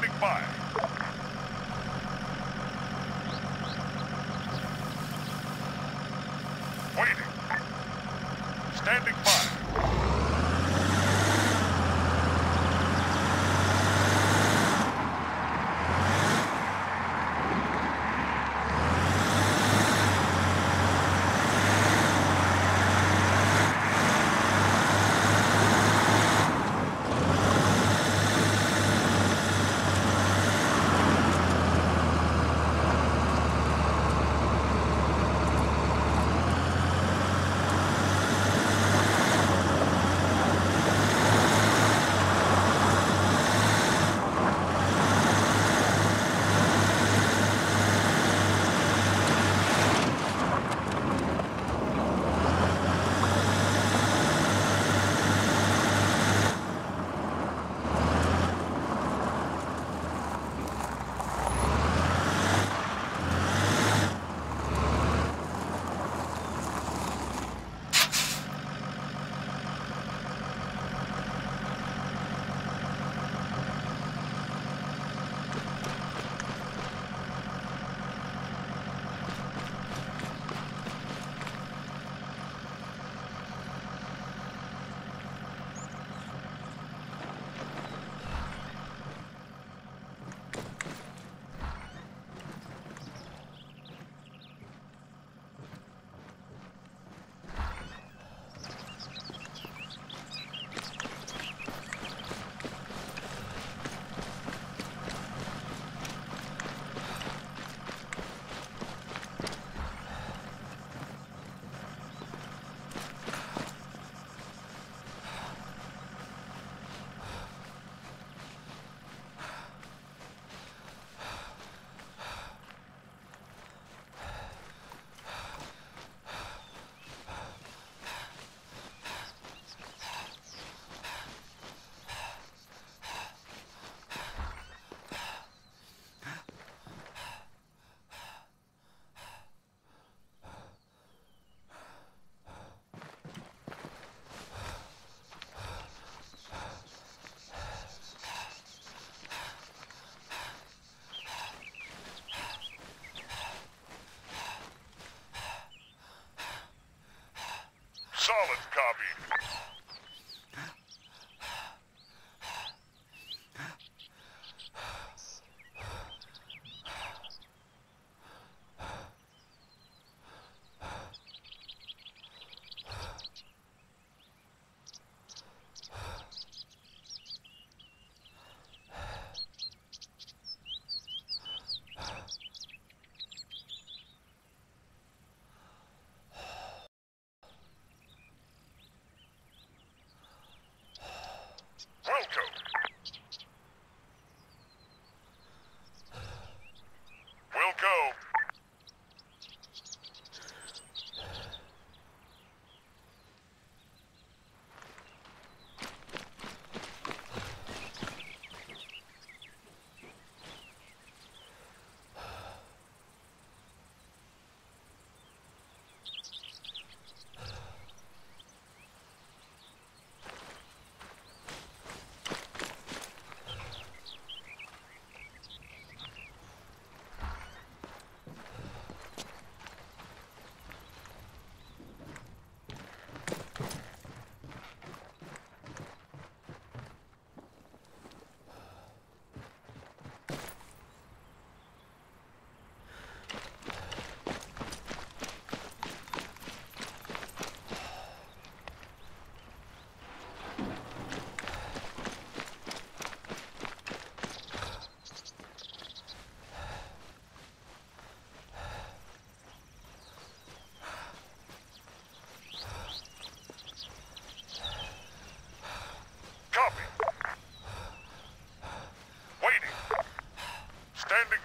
Standing by. Copy.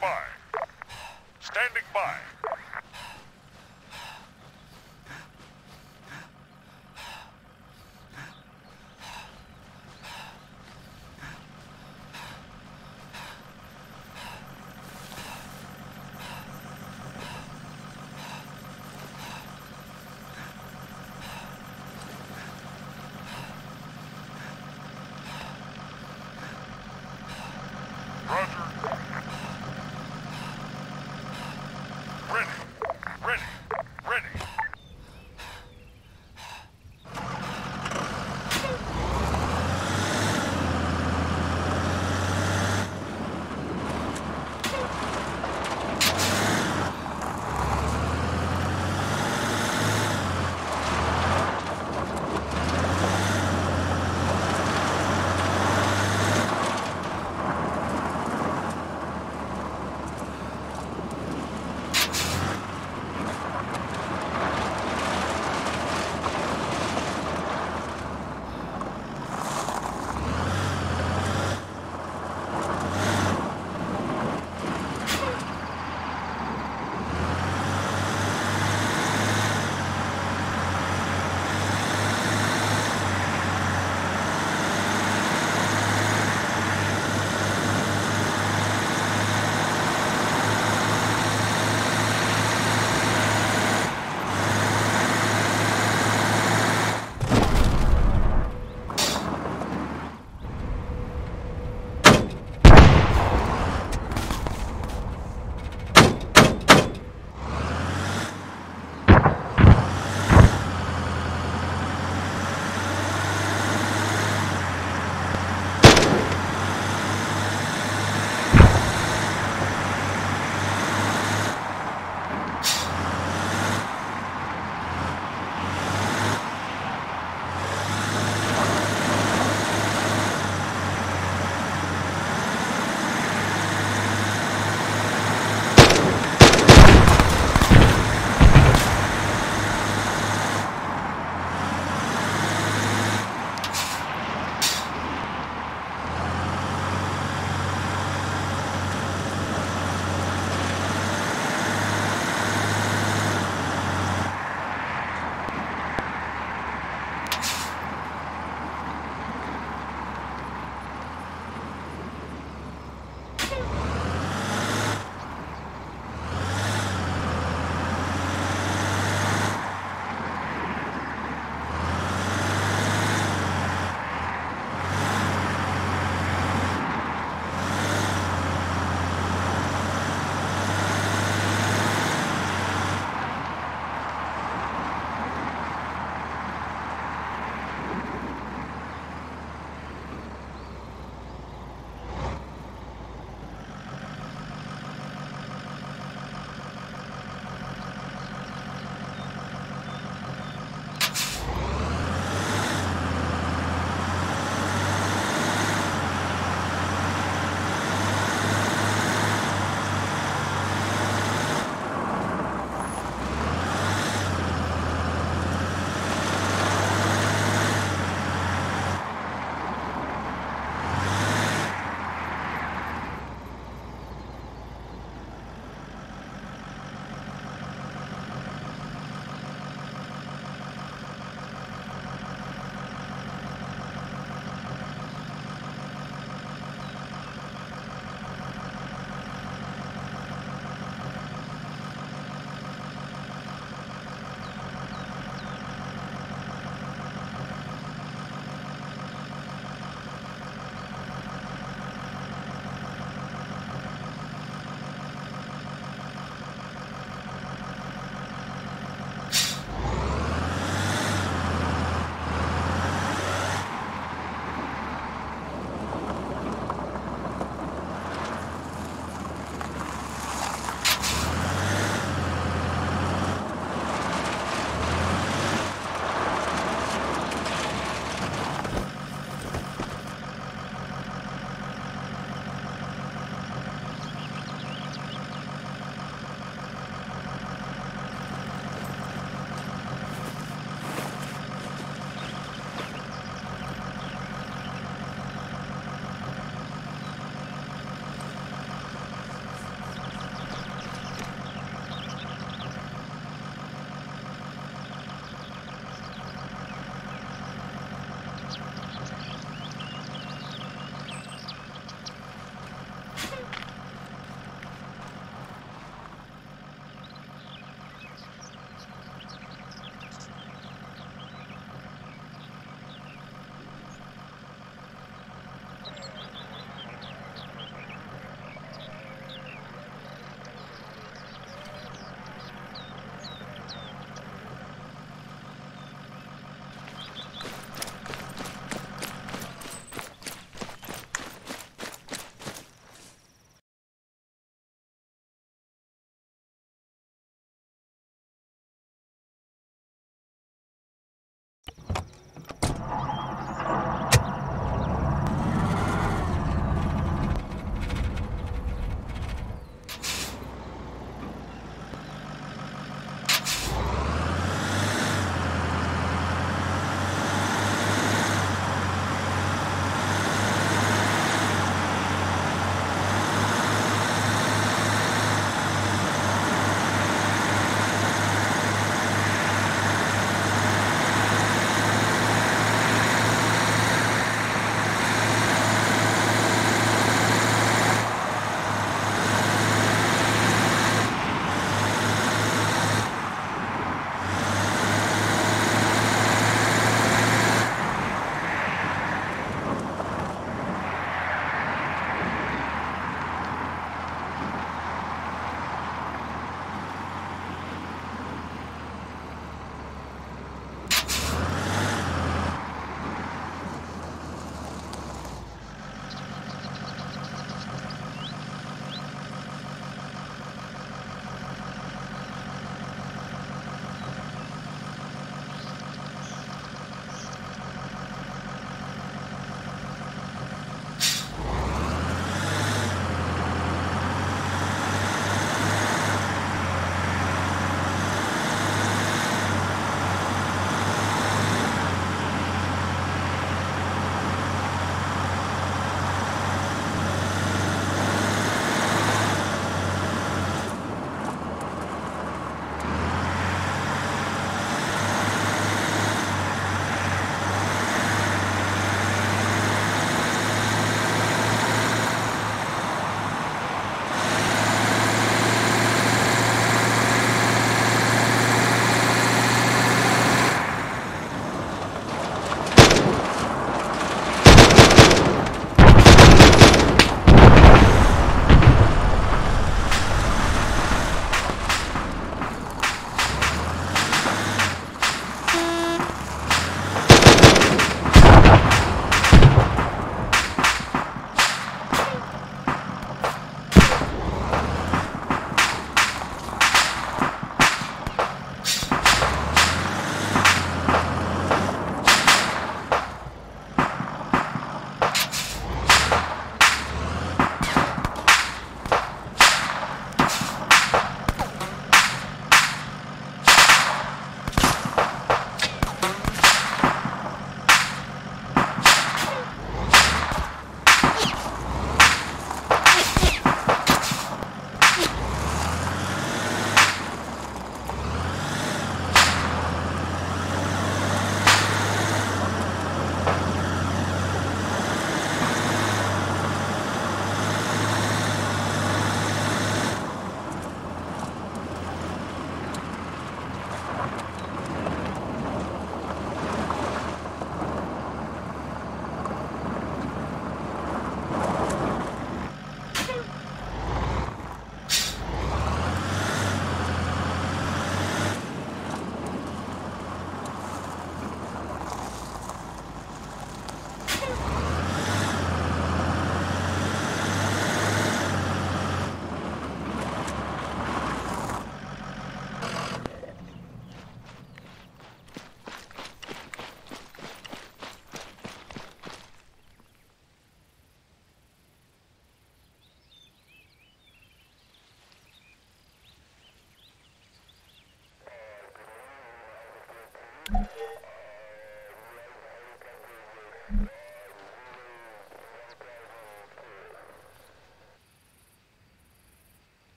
by. Standing by.